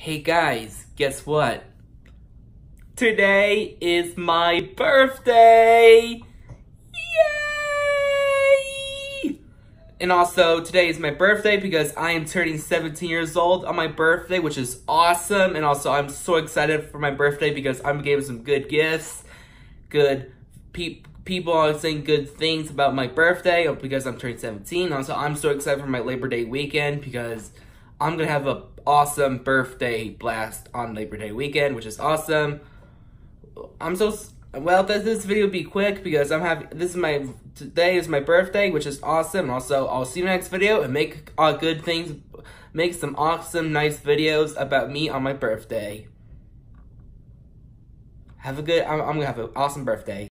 Hey guys, guess what? Today is my birthday! Yay! And also, today is my birthday because I am turning 17 years old on my birthday, which is awesome. And also, I'm so excited for my birthday because I'm getting some good gifts, good pe people are saying good things about my birthday because I'm turning 17. Also, I'm so excited for my Labor Day weekend because I'm gonna have a awesome birthday blast on Labor Day weekend, which is awesome. I'm so well. Does this video will be quick because I'm having this is my today is my birthday, which is awesome. Also, I'll see you next video and make uh, good things, make some awesome, nice videos about me on my birthday. Have a good. I'm, I'm gonna have an awesome birthday.